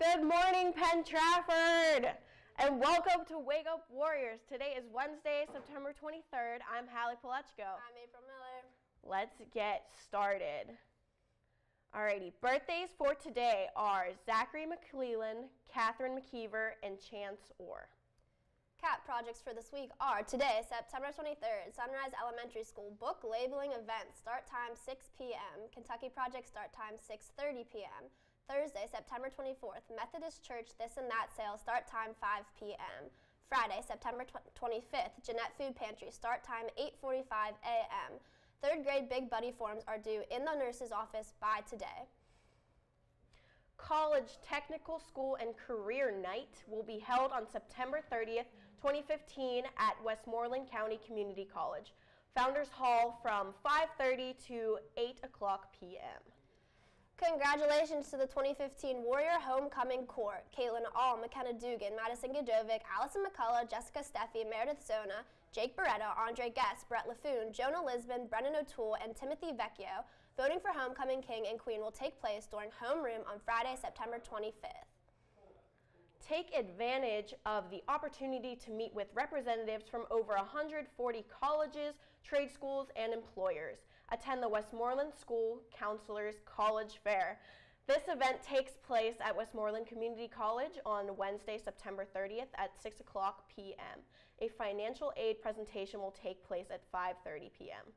Good morning, Penn Trafford, and welcome to Wake Up Warriors. Today is Wednesday, September 23rd. I'm Hallie Palechko. I'm April Miller. Let's get started. Alrighty, birthdays for today are Zachary McClellan, Catherine McKeever, and Chance Orr. CAP projects for this week are today, September 23rd, Sunrise Elementary School book labeling event, start time 6 p.m. Kentucky project start time 6.30 p.m. Thursday, September 24th, Methodist Church This and That sale, start time 5 p.m. Friday, September 25th, Jeannette Food Pantry, start time 8.45 a.m. Third grade Big Buddy forms are due in the nurse's office by today. College Technical School and Career Night will be held on September 30th, 2015 at Westmoreland County Community College. Founders Hall from 5.30 to 8 o'clock p.m. Congratulations to the 2015 Warrior Homecoming Court. Caitlin All, McKenna Dugan, Madison Gajovic, Allison McCullough, Jessica Steffi, Meredith Zona, Jake Beretta, Andre Guest, Brett LaFoon, Jonah Lisbon, Brennan O'Toole, and Timothy Vecchio. Voting for Homecoming King and Queen will take place during homeroom on Friday, September 25th. Take advantage of the opportunity to meet with representatives from over 140 colleges, trade schools, and employers. Attend the Westmoreland School Counselors College Fair. This event takes place at Westmoreland Community College on Wednesday, September 30th at 6 o'clock p.m. A financial aid presentation will take place at 5.30 p.m.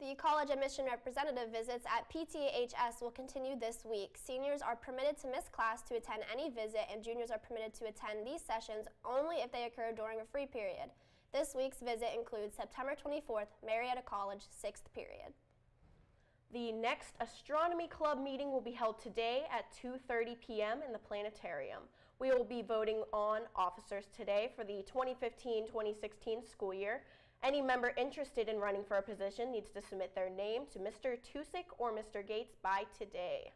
The college admission representative visits at PTHS will continue this week. Seniors are permitted to miss class to attend any visit, and juniors are permitted to attend these sessions only if they occur during a free period. This week's visit includes September 24th, Marietta College, 6th period. The next Astronomy Club meeting will be held today at 2.30 p.m. in the planetarium. We will be voting on officers today for the 2015-2016 school year. Any member interested in running for a position needs to submit their name to Mr. Tusick or Mr. Gates by today.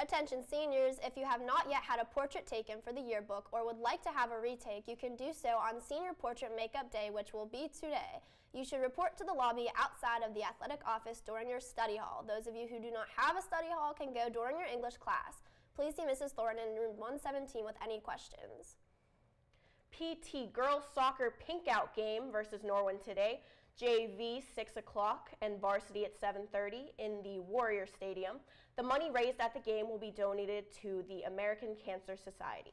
Attention seniors, if you have not yet had a portrait taken for the yearbook or would like to have a retake, you can do so on Senior Portrait Makeup Day, which will be today. You should report to the lobby outside of the athletic office during your study hall. Those of you who do not have a study hall can go during your English class. Please see Mrs. Thornton in room 117 with any questions. PT girls soccer pink out game versus Norwin today. JV 6 o'clock and varsity at 7.30 in the Warrior Stadium. The money raised at the game will be donated to the American Cancer Society.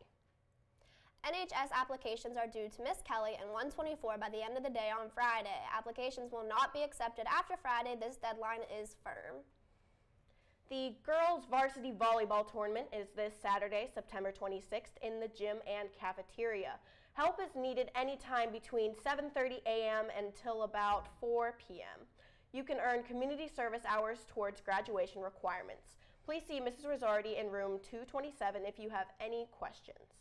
NHS applications are due to Miss Kelly and 124 by the end of the day on Friday. Applications will not be accepted after Friday. This deadline is firm. The girls varsity volleyball tournament is this Saturday, September 26th in the gym and cafeteria. Help is needed anytime between 7.30 a.m. until about 4 p.m. You can earn community service hours towards graduation requirements. Please see Mrs. Rosardi in room 227 if you have any questions.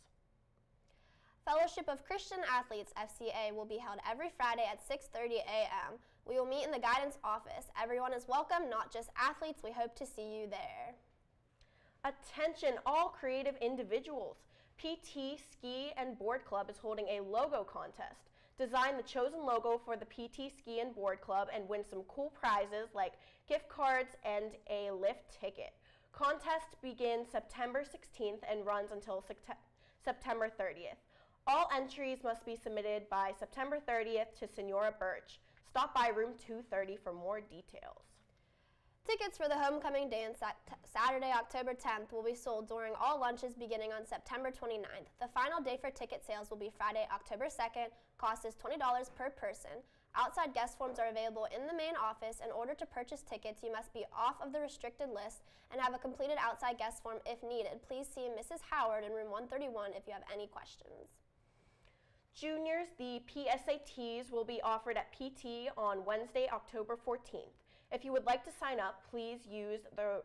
Fellowship of Christian Athletes FCA will be held every Friday at 6:30 a.m. We will meet in the guidance office. Everyone is welcome, not just athletes. We hope to see you there. Attention all creative individuals. PT Ski and Board Club is holding a logo contest. Design the chosen logo for the PT Ski and Board Club and win some cool prizes like gift cards and a lift ticket. Contest begins September 16th and runs until September 30th. All entries must be submitted by September 30th to Senora Birch. Stop by room 230 for more details. Tickets for the homecoming dance Saturday, October 10th will be sold during all lunches beginning on September 29th. The final day for ticket sales will be Friday, October 2nd. Cost is $20 per person. Outside guest forms are available in the main office. In order to purchase tickets, you must be off of the restricted list and have a completed outside guest form if needed. Please see Mrs. Howard in room 131 if you have any questions. Juniors, the PSATs will be offered at PT on Wednesday, October 14th. If you would like to sign up, please use the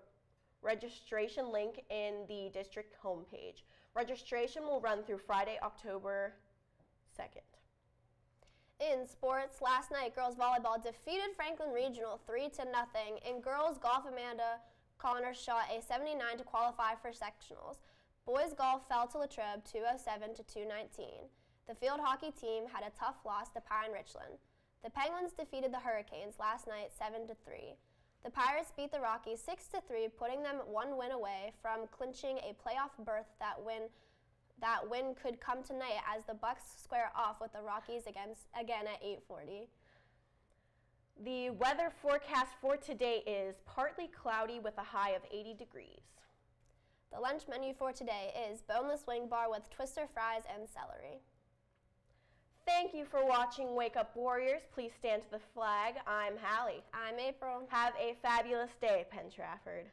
registration link in the district homepage. Registration will run through Friday, October 2nd. In sports, last night girls volleyball defeated Franklin Regional 3 to nothing. In girls golf, Amanda Connor shot a 79 to qualify for sectionals. Boys golf fell to Latrobe 207 to 219. The field hockey team had a tough loss to Pine Richland. The Penguins defeated the Hurricanes last night 7 to 3. The Pirates beat the Rockies 6 to 3, putting them one win away from clinching a playoff berth that win that win could come tonight as the Bucs square off with the Rockies against, again at 8:40. The weather forecast for today is partly cloudy with a high of 80 degrees. The lunch menu for today is boneless wing bar with twister fries and celery. Thank you for watching Wake Up Warriors. Please stand to the flag. I'm Hallie. I'm April. Have a fabulous day, Penn Trafford.